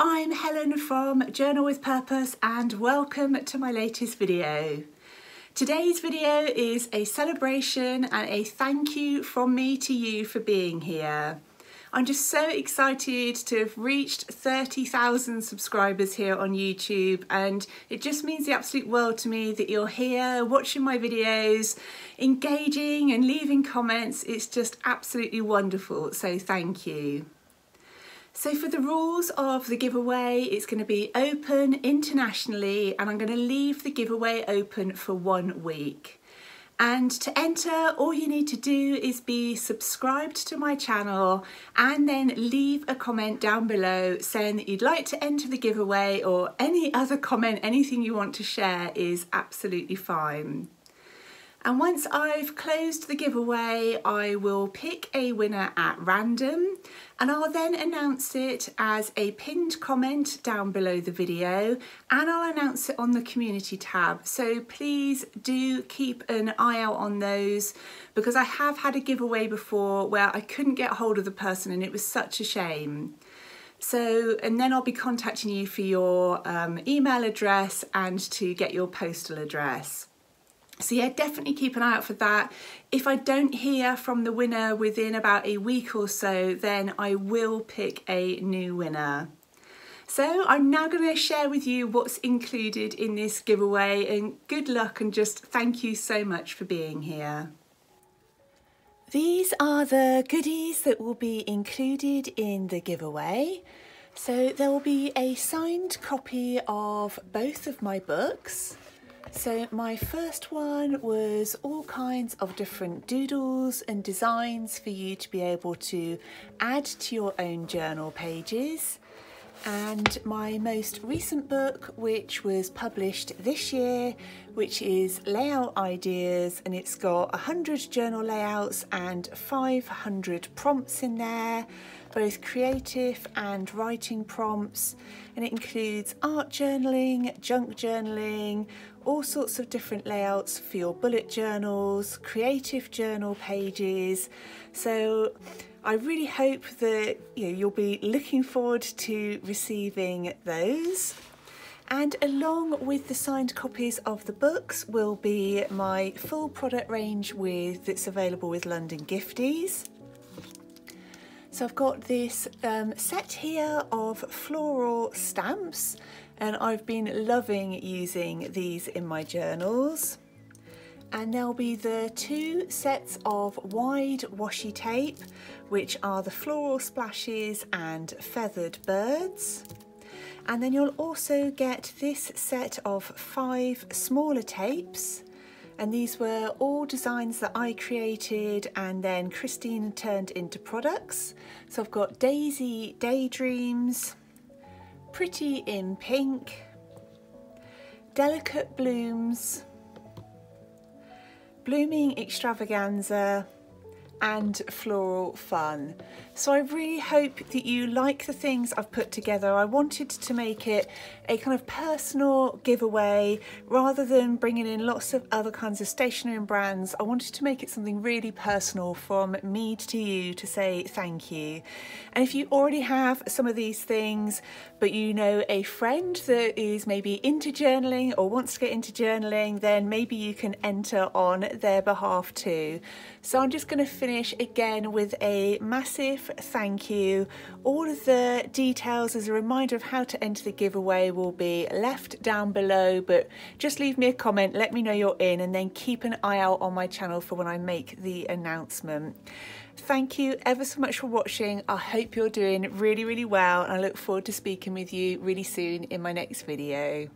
I'm Helen from Journal with Purpose and welcome to my latest video. Today's video is a celebration and a thank you from me to you for being here. I'm just so excited to have reached 30,000 subscribers here on YouTube and it just means the absolute world to me that you're here watching my videos, engaging and leaving comments. It's just absolutely wonderful, so thank you. So for the rules of the giveaway, it's going to be open internationally and I'm going to leave the giveaway open for one week. And to enter, all you need to do is be subscribed to my channel and then leave a comment down below saying that you'd like to enter the giveaway or any other comment, anything you want to share is absolutely fine. And once I've closed the giveaway, I will pick a winner at random and I'll then announce it as a pinned comment down below the video and I'll announce it on the community tab. So please do keep an eye out on those because I have had a giveaway before where I couldn't get hold of the person and it was such a shame. So, and then I'll be contacting you for your um, email address and to get your postal address. So yeah, definitely keep an eye out for that. If I don't hear from the winner within about a week or so, then I will pick a new winner. So I'm now going to share with you what's included in this giveaway and good luck and just thank you so much for being here. These are the goodies that will be included in the giveaway. So there will be a signed copy of both of my books. So my first one was all kinds of different doodles and designs for you to be able to add to your own journal pages. And my most recent book, which was published this year, which is Layout Ideas, and it's got 100 journal layouts and 500 prompts in there both creative and writing prompts and it includes art journaling, junk journaling, all sorts of different layouts for your bullet journals, creative journal pages. So I really hope that you know, you'll be looking forward to receiving those. And along with the signed copies of the books will be my full product range with that's available with London Gifties. So I've got this um, set here of floral stamps and I've been loving using these in my journals. And there'll be the two sets of wide washi tape, which are the floral splashes and feathered birds. And then you'll also get this set of five smaller tapes and these were all designs that I created and then Christine turned into products. So I've got Daisy Daydreams, Pretty in Pink, Delicate Blooms, Blooming Extravaganza, and floral fun. So I really hope that you like the things I've put together. I wanted to make it a kind of personal giveaway rather than bringing in lots of other kinds of stationery and brands. I wanted to make it something really personal from me to you to say thank you. And if you already have some of these things, but you know a friend that is maybe into journaling or wants to get into journaling, then maybe you can enter on their behalf too. So I'm just going to finish again with a massive thank you. All of the details as a reminder of how to enter the giveaway will be left down below, but just leave me a comment, let me know you're in, and then keep an eye out on my channel for when I make the announcement. Thank you ever so much for watching. I hope you're doing really, really well, and I look forward to speaking with you really soon in my next video.